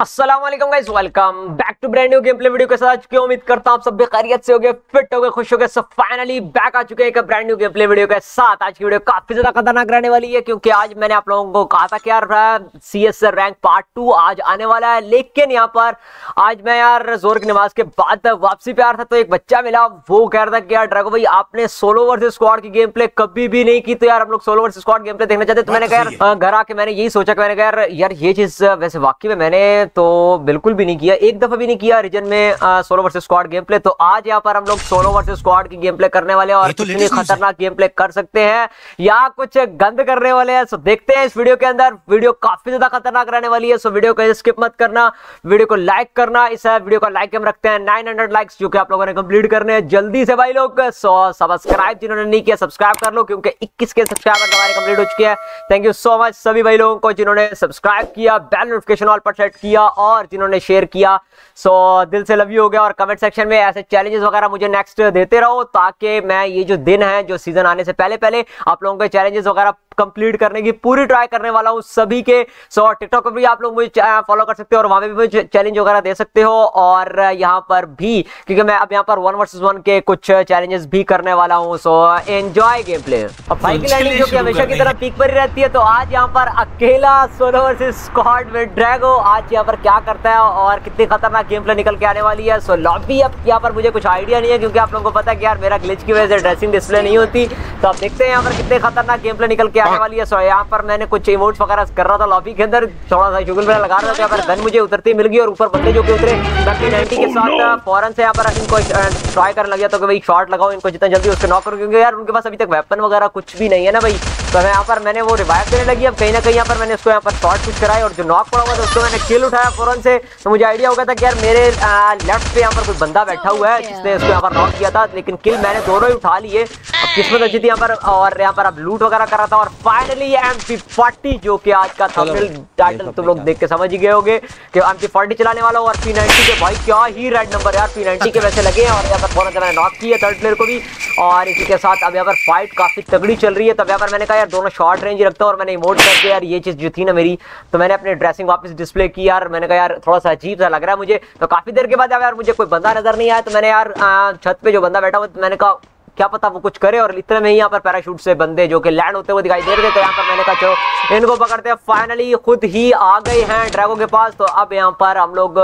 अस्सलाम वालेकुम guys welcome back to brand new gameplay video के साथ क्यों उम्मीद करता हूँ आप सब खैरियत से होगे फिट होगे खुश होगे। सो फाइनली बैक आ चुके हैं एक brand new game play video के साथ। आज की वीडियो काफ़ी ज़्यादा खतरनाक रहने वाली है क्योंकि आज मैंने आप लोगों को कहा था कि यार C S rank part two आज आने वाला है। लेकिन यहाँ पर आज मैं यार ज़ोर की नमाज़ के बाद वापसी पे आ रहा था तो एक बच्चा मिला। वो कह रहा था कि यार ड्रैगो भाई आपने सोलो वर्सेस स्क्वाड की गेम प्ले कभी भी नहीं की। तो यार हम लोग solo versus squad game play देखना चाहते तो मैंने कहा घर आके मैंने यही सोचा कि मैंने कहा यार ये चीज़ वैसे वाकई में मैंने तो बिल्कुल भी नहीं किया। एक दफ़ा भी नहीं किया रीजन में solo versus squad game play तो आज यहाँ पर हम लोग सोलो वर्सेस स्क्वाड की गेम प्ले करने वाले हैं और तो कितनी खतरनाक गेम प्ले कर सकते हैं या कुछ गंद करने वाले हैं। सो देखते हैं इस वीडियो के अंदर। वीडियो काफ़ी ज़्यादा खतरनाक रहने वाली है। सो वीडियो को स्किप मत करना। वीडियो को लाइक करना। इस वीडियो का लाइक हम रखते हैं नाइन लाइक्स जो कि आप लोगों ने कंप्लीट करने हैं। जल्दी से भाई लोग सो सब्सक्राइब जिन्होंने नहीं किया सब्सक्राइब कर लो क्योंकि इक्कीस के सब्सक्राइबर हमारे कंप्लीट हो चुके हैं। थैंक यू सो मच सभी भाई लोगों को जिन्होंने सब्सक्राइब किया। बेल नोटिफिकेशन ऑल पर सेट किया। और जिन्होंने शेयर किया। सो so, दिल से लव यू हो गया और कमेंट सेक्शन में ऐसे चैलेंजेस वगैरह मुझे नेक्स्ट देते रहो ताकि मैं ये जो दिन है जो सीज़न आने से पहले पहले आप लोगों के चैलेंजेस वगैरह कंप्लीट करने की पूरी ट्राई करने वाला हूँ सभी के। सो टिकटॉक पर भी आप लोग मुझे फॉलो कर सकते हो और वहाँ पे भी मुझे चैलेंज वगैरह दे सकते हो। और यहाँ पर भी क्योंकि मैं अब यहाँ पर वन वर्सेस वन के कुछ चैलेंजेस भी करने वाला हूँ। सो एंजॉय गेम प्ले अब जो कि हमेशा की तरह पीक पर ही रहती है तो आज यहाँ पर अकेला सोलो वर्सेस स्क्वाड में ड्रैगो आज यहाँ पर क्या करता है और कितनी खतरनाक गेम प्ले निकल के आने वाली है। सो लॉबी अब यहाँ पर मुझे कुछ आइडिया नहीं है क्योंकि आप लोगों को पता है कि यार मेरा ग्लिच की वजह से ड्रेसिंग डिस्प्ले नहीं होती। तो आप देखते हैं यहाँ पर कितने खतरनाक गेम प्ले निकल के आने वाली है। सो यहाँ पर मैंने कुछ इमोट्स वगैरह कर रहा था लॉबी के अंदर। थोड़ा सा शुगल वगैरह लगा रहा था यहाँ पर गन मुझे उतरती मिल गई और ऊपर बंदे जो कि उतरे नाइनटी के साथ फॉरन से यहाँ पर इनको ट्राई करने लग गया तो भाई शॉट लगाओ इनको जितना जल्दी उसके नॉक करो क्योंकि यार उनके पास अभी तक वेपन वगैरह कुछ भी नहीं है ना भाई। तो मैं यहाँ पर मैंने वो रिवाइव देने लगी अब कहीं ना कहीं यहाँ पर मैंने उसको यहाँ पर शॉट कुछ कराई और जो नॉक पड़ा हुआ था उसको मैंने किल उठाया फ़ौरन से। तो मुझे आइडिया हो गया था कि यार मेरे लेफ़्ट पे यहाँ पर कोई बंदा बैठा हुआ है जिसने उसको यहाँ पर नॉक किया था लेकिन किल मैंने दोनों ही उठा लिए। किस्मत अच्छी थी यहाँ पर और यहाँ पर अब लूट वगैरह कर रहा था और फाइनली एम पी फोर्टी जो कि आज का थंबनेल टाइटल तुम लोग देख। के समझ ही गए होगे कि एम पी फोर्टी चलाने वाला और पी नाइनटी के भाई क्या ही रेड नंबर यार पी नाइनटी के वैसे लगे हैं और यहाँ पर से मैंने नॉक किया थर्ड प्लेयर को भी और इसी के साथ अब यहाँ पर फाइट काफ़ी तगड़ी चल रही है तब यहाँ पर मैंने कहा यार दोनों शॉर्ट रेंज रखता हूँ और मैंने इमोट करके यार ये चीज़ जो थी ना मेरी तो मैंने अपने ड्रेसिंग वापस डिस्प्ले की यार मैंने कहा यार थोड़ा सा अजीब सा लग रहा है मुझे तो काफ़ी देर के बाद यार मुझे कोई बंदा नज़र नहीं आया तो मैंने यार छत पे जो बंदा बैठा हुआ तो मैंने कहा क्या पता वो कुछ करे और इतने में ही यहाँ पर पैराशूट से बंदे जो कि लैंड होते हुए दिखाई दे रहे थे तो यहाँ पर मैंने कहा चलो इनको पकड़ते हैं। फाइनली खुद ही आ गए हैं ड्रैगो के पास। तो अब यहाँ पर हम लोग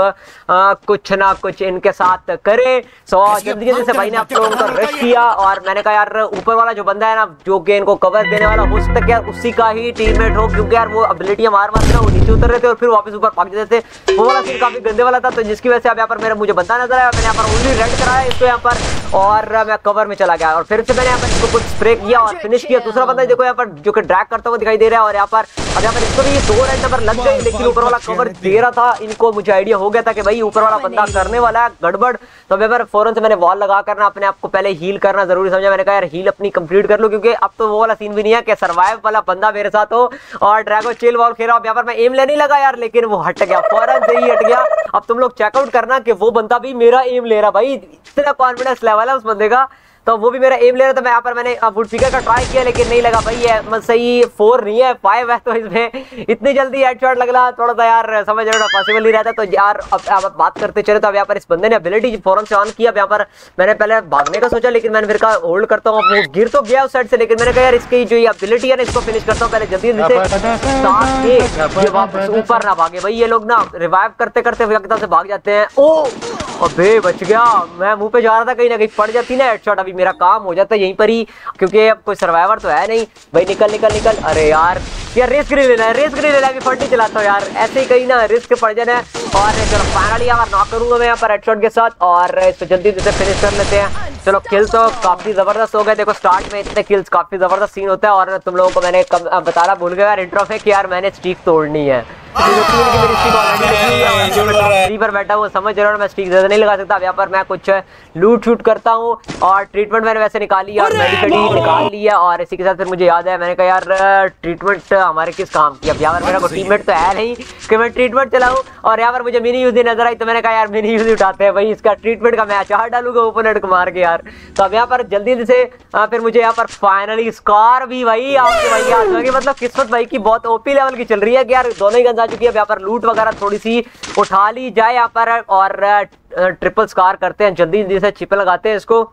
कुछ ना कुछ इनके साथ करे। सो जल्दी जल्दी से भाई ने आप लोगों को रेस्ट किया और मैंने कहा यार ऊपर वाला जो बंदा है ना जो कि इनको कवर देने वाला हो सकता है उसी का ही टीममेट हो क्योंकि यार वो एबिलिटी मार मारते वो नीचे उतर रहे थे और फिर वापस ऊपर भाग जाते थे। वो वाला सीन काफ़ी गंदे वाला था तो जिसकी वजह से अब यहाँ पर मेरा मुझे बंदा नज़र आया मैंने यहाँ पर ओनली रेड कराया इसको यहाँ पर और मैं कवर में चला गया और फिर से मैंने यहाँ पर इसको कुछ स्प्रे किया और फिनिश किया। दूसरा बंदा देखो यहाँ पर जो कि ड्रैग करता हुआ दिखाई दे रहा है और यहाँ पर अब यहाँ पर इसको भी दो रेड नंबर लग गए लेकिन ऊपर वाला कवर दे रहा था। इनको मुझे आइडिया हो गया था कि भाई ऊपर वाला बंदा करने वाला है गड़बड़। तो मैं फ़ौरन से मैंने वॉल लगा करना अपने आप को पहले हील करना ज़रूरी समझा। मैंने कहा यार हील अपनी कंप्लीट कर लो क्योंकि अब तो वो वाला सीन भी नहीं है कि सर्वाइव वाला बंदा मेरे साथ हो और ड्रैगो चिल वॉल खेला यहाँ पर मैं एम लेने लगा यार लेकिन वो हट गया। फ़ौरन से ही हट गया। अब तुम लोग चेकआउट करना कि वो बंदा भी मेरा एम ले रहा भाई इतना कॉन्फिडेंस लेवल है उस बंदे का तो वो भी मेरा एम ले रहा था मैं यहाँ पर मैंने वुड पिकर का ट्राई किया, लेकिन नहीं लगा। भाई है मतलब सही फोर नहीं है फाइव है तो इसमें इतनी जल्दी हेड शॉट लगना थोड़ा सा यार, समझ रहा पॉसिबल नहीं रहता। तो यार, अब बात करते चले तो अब यहाँ पर इस बंदे ने एबिलिटी फ़ौरन से ऑन किया। अब यहाँ पर मैंने पहले भागने का सोचा, लेकिन मैंने फिर कहा होल्ड करता हूँ गिर तो गया उस साइड से। लेकिन मैंने कहा, यार, इसकी जो ये एबिलिटी है ना, इसको फिनिश करता हूँ, पहले जल्दी वापस ऊपर ना भागे। भाई, ये लोग ना रिवाइव करते करते से भाग जाते हैं। ओ अबे, बच गया। मैं मुँह पे जा रहा था, कहीं ना कहीं पड़ जाती ना हेडशॉट अभी। मेरा काम हो जाता यहीं पर ही क्योंकि अब कोई सर्वाइवर तो है नहीं। भाई निकल निकल निकल। अरे यार यार रिस्क नहीं लेना है रिस्क नहीं लेना है अभी फटी चलाता हूँ यार। ऐसे ही कहीं ना रिस्क पड़ जाना है। और चलो फाइनली यहाँ नॉक करूँगा मैं यहाँ पर हेडशॉट के साथ। और इसको जल्दी जल्दी फिनिश कर लेते हैं। चलो किल तो काफ़ी ज़बरदस्त हो गए। देखो स्टार्ट में इतने किल्स काफ़ी ज़बरदस्त सीन होता है। और तुम लोगों को मैंने बताना भूल गया। यार इंट्रो में कि यार मैंने स्टीक तोड़नी है। थ्री पर बैठा हूँ समझ रहे हो मैं स्टिक ज़्यादा नहीं लगा सकता। अब यहाँ पर मैं कुछ लूट शूट करता हूँ और ट्रीटमेंट मैंने वैसे निकाली और मेडिकली निकाल लिया और इसी के साथ फिर मुझे याद है मैंने कहा यार ट्रीटमेंट हमारे किस काम की अब यहाँ पर मेरा कोई टीममेट तो है नहीं कि मैं ट्रीटमेंट चलाऊँ और यहाँ पर मुझे मिनी यूज़ नज़र आई तो मैंने कहा यार मिनी यूज़ उठाते हैं भाई इसका ट्रीटमेंट का मैं चार डालूँगा ओपन को मार के यार। तो अब यहाँ पर जल्दी से फिर मुझे यहाँ पर फाइनली स्कार भी भाई आपके भाई यार मतलब किस्मत भाई की बहुत ओपी लेवल की चल रही है कि यार दोनों ही गंज आ चुकी है यहाँ पर लूट वगैरह थोड़ी सी उठा ली जाए। यहाँ पर और ट्रिपल स्कार करते हैं जल्दी जल्दी से चिपे लगाते हैं इसको।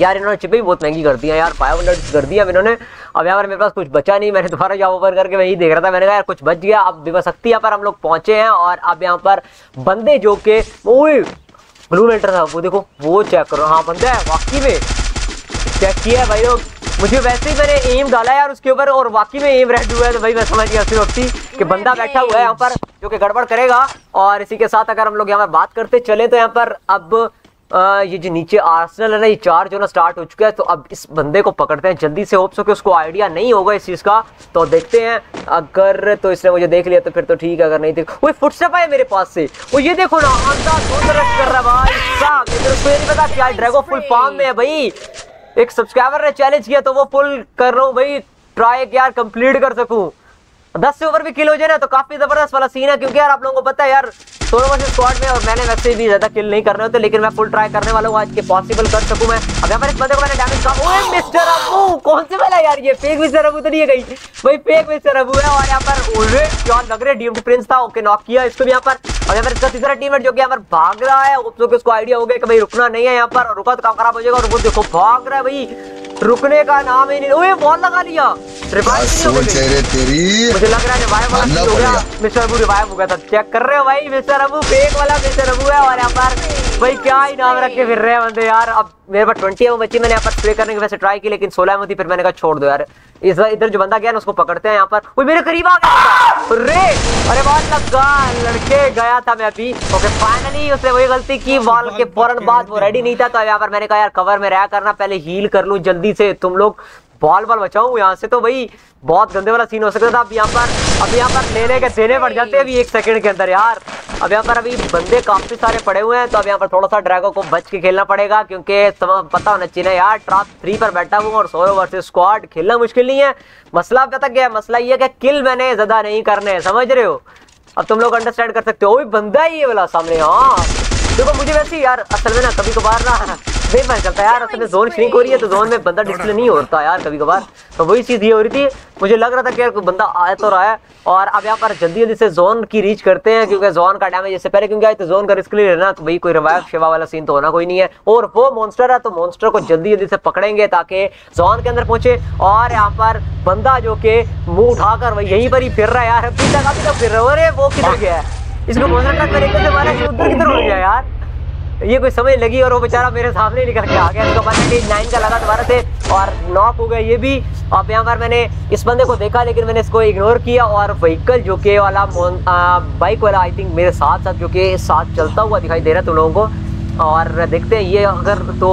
यार इन्होंने चिपे भी बहुत महँगी कर दी है यार फाइव हंड्रेड कर दिया इन्होंने। अब यहाँ पर मेरे पास कुछ बचा नहीं मैंने दोबारा जॉब ओवर करके वही देख रहा था मैंने कहा यार कुछ बच गया अब विवशक्ति यहाँ पर हम लोग पहुँचे हैं और अब यहाँ पर बंदे जो के ब्लू मेल्टर था वो देखो वो चेक करो। हाँ बंदे है वाकई में चेक किया है भाई लोग। मुझे वैसे ही मैंने एम डाला यार उसके ऊपर और वाकई में एम रेड हुआ है तो भाई मैं समझ गया वक्त कि बंदा बैठा हुआ है यहाँ पर। जो कि गड़बड़ करेगा। और इसी के साथ अगर हम लोग यहाँ पर बात करते चले तो यहाँ पर अब आ, ये जो नीचे आर्सनल है ना ये चार जो ना स्टार्ट हो चुका है। तो अब इस बंदे को पकड़ते हैं। जल्दी से होप्स हो कि उसको आइडिया नहीं होगा इस चीज़ का। तो देखते हैं। अगर तो इसने मुझे देख लिया तो फिर तो ठीक है अगर नहीं देख वो फुटस्टेप है मेरे पास से। वो ये देखो ना कर रहा भाई। साहब ये नहीं पता क्या ड्रैगो फुल फार्म में है भाई। एक सब्सक्राइबर ने चैलेंज किया तो वो फुल कर रहा हूँ भाई। ट्राई यार कंप्लीट कर सकूँ। दस से ऊपर भी किल हो जाए ना तो काफ़ी ज़बरदस्त वाला सीन है, क्योंकि यार आप लोगों को पता है यार सोलो वर्सेस स्क्वाड में और मैंने वैसे भी ज़्यादा किल नहीं कर रहे होते, लेकिन मैं फुल ट्राई करने वाला हूँ, आज के पॉसिबल कर सकूँ मैं। अब यहाँ पर इस बंदे को मैंने डैमेज कहा, ओए मिस्टर अबू कौन से वाला यार ये? फेक मिस्टर अबू तो नहीं है भाई फेक मिस्टर अबू है और यहाँ पर ओले क्या लग रहे डीएम प्रिंस था ओके नॉक किया इसको भी यहाँ पर। और यहाँ पर इसका तीसरा टीममेट जो कि यहाँ पर भाग रहा है उसको आइडिया हो गया कि भाई रुकना नहीं है यहाँ पर रुका तो काम खराब हो जाएगा, और वो देखो भाग रहा है भाई, रुकने का नाम ही नहीं, ओए बॉल लगा लिया। तेरी मुझे लग रहा है रिवाइव वाला हो गया। मिस्टर अबू रिवाइव हो गया था। चेक कर रहे हो भाई मिस्टर अबू फेक वाला मिस्टर अबू है और यहाँ पर भाई क्या ही नाम रख के फिर रहे हैं बंदे यार। अब मेरे पास ट्वेंटी है बच्ची मैंने यहाँ पर स्प्रे करने की वैसे ट्राई की लेकिन सोलह में थी फिर मैंने कहा छोड़ दो यार। इस बार इधर जो बंदा गया ना उसको पकड़ते हैं यहाँ पर। वो मेरे करीब आ गया रे अरे बॉल लगा लड़के गया था मैं अभी। ओके फाइनली उसने वही गलती की बॉल के फ़ौरन बाद वो रेडी नहीं था तो यहाँ पर मैंने कहा यार कवर में रह करना पहले हील कर लूँ जल्दी से तुम लोग बॉल बॉल बचाऊ? यहाँ से तो भाई बहुत गंदे वाला सीन हो सकता था। अब यहाँ पर, अब यहाँ पर लेने के देने पड़ जाते हैं अभी एक सेकंड के अंदर यार। अब यहाँ पर अभी बंदे काफ़ी सारे पड़े हुए हैं तो अब यहाँ पर थोड़ा सा ड्रैगो को बच के खेलना पड़ेगा, क्योंकि पता होना चाहिए यार ट्राप थ्री पर बैठा हूँ और सोलो वर्सेस स्क्वाड खेलना मुश्किल नहीं है। मसला पता क्या है मसला ये है कि किल मैंने ज़्यादा नहीं करने, समझ रहे हो? अब तुम लोग अंडरस्टैंड कर सकते हो। बंदा ही ये वाला सामने हाँ। देखो, मुझे वैसे यार, असल में ना कभी कभार ना पता चलता यार, असल में जोन श्रिंक हो रही है तो जोन में बंदा डिस्प्ले नहीं होता यार कभी कभार तो वही चीज़ ये हो रही थी, मुझे लग रहा था कि यार कोई बंदा आया तो रहा है और अब यहाँ पर जल्दी जल्दी से जोन की रीच करते हैं, क्योंकि जोन का डैमेज इससे पहले क्योंकि आए तो जोन का रिस्क ले लेना तो भाई कोई रिवाइव शेवा वाला सीन तो होना कोई नहीं है। और वो मॉन्स्टर है तो मॉन्स्टर को जल्दी जल्दी से पकड़ेंगे ताकि जोन के अंदर पहुँचे, और यहाँ पर बंदा जो के मुँह उठाकर वही यहीं पर ही फिर रहा है यार, अभी तक अभी तक फिर रहा है वो किधर गया है? इसको मॉन्स्टर ट्रक मेरे से मारा उधर किधर हो गया यार? ये कोई समझ लगी और वो बेचारा मेरे सामने निकल के आ गया। इसका वन नाइन का लगा दोबारा से और नॉक हो गया ये भी। अब यहाँ पर मैंने इस बंदे को देखा, लेकिन मैंने इसको इग्नोर किया और व्हीकल जो कि वाला बाइक वाला आई थिंक मेरे साथ साथ जो कि साथ चलता हुआ दिखाई दे रहा तुम लोगों को। और देखते हैं, ये अगर तो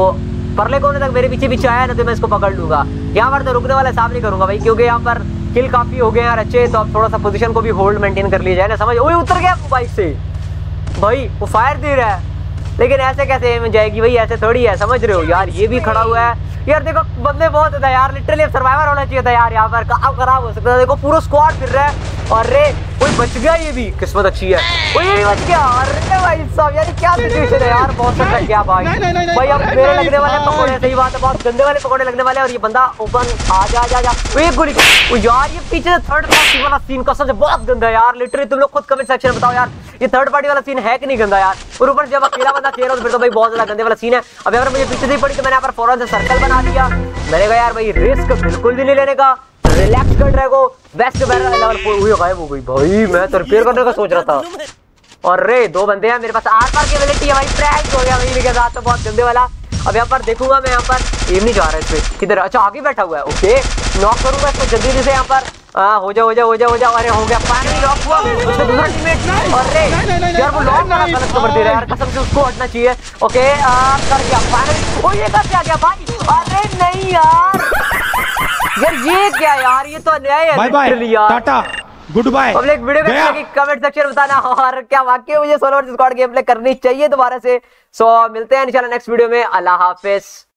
परले कोने तक मेरे पीछे पीछे आया ना तो मैं इसको पकड़ लूँगा। यहाँ पर तो रुकने वाला साफ़ नहीं करूँगा भाई, क्योंकि यहाँ पर किल काफ़ी हो गए यार अच्छे तो आप थोड़ा सा पोजीशन को भी होल्ड मेंटेन कर लिया जाए ना। समझ वो उतर गया बाइक से। भाई, वो फायर दे रहा है। लेकिन ऐसे कैसे में जाएगी भाई? ऐसे थोड़ी है, समझ रहे हो? यार, ये भी खड़ा हुआ है। यार, देखो, बंदे बहुत होता है यार लिटरली सर्वाइवर होना चाहिए था यार यहाँ पर। खराब हो सकता है? देखो, पूरा स्क्वाड फिर रहा है। और रे कोई बच गया ये भी? किस्मत अच्छी है। ये भी बच गया। अरे भाई साहब यार क्या सिचुएशन है यार? बहुत अच्छा क्या भाई? भाई अब मेरे लगने वाले पकौड़े सही बात है बहुत गंदे वाले पकौड़े लगने वाले और ये बंदा ओपन आ जा जा जा। वो एक गोली। वो यार ये पीछे थर्ड पार्टी वाला सीन कसम से बहुत गंदा है यार। लिटरली तुम लोग खुद कमेंट सेक्शन में बताओ यार ये थर्ड पार्टी वाला सीन है कि नहीं गंदा यार? और ऊपर जब अकेला बंदा खेल रहा तो फिर तो भाई बहुत ज़्यादा गंदे वाला सीन है। अब यार मुझे पीछे नहीं पड़ी तो मैंने यहाँ पर फ़ौरन से सर्कल बना दिया। मैंने कहा यार भाई रिस्क बिल्कुल भी नहीं लेने का। रिलैक्स कर ड्रैगो बेस्ट बैरल लेवल हुई गायब हो गई। भाई मैं तो रिपेयर करने का सोच रहा था। और रे दो बंदे हैं मेरे पास। आर पार की एबिलिटी है भाई। प्रैंक हो गया भाई के साथ तो बहुत गंदे वाला। अब यहाँ पर देखूँगा मैं यहाँ पर एम नहीं जा रहा है इस किधर? अच्छा आगे बैठा हुआ है। ओके नॉक करूँगा इसको जल्दी जल्दी से यहाँ पर। आ, हो जा हो जा हो जा हो जा। अरे हो गया। फाइनली लॉक हुआ। उसका दूसरा टीममेट और रे यार वो लॉक करा गलत खबर दे रहा है यार। कसम से उसको हटना चाहिए। ओके कर दिया। फाइनली ओ ये कैसे आ गया भाई अरे नहीं यार। यार ये क्या यार? ये तो अन्याय है bye bye tata goodbye public video का कमेंट सेक्शन बताना। और क्या वाकई मुझे सोलो स्क्वाड गेम प्ले करनी चाहिए दोबारा से? सो मिलते हैं इंशाल्लाह नेक्स्ट वीडियो में। अल्लाह हाफिज।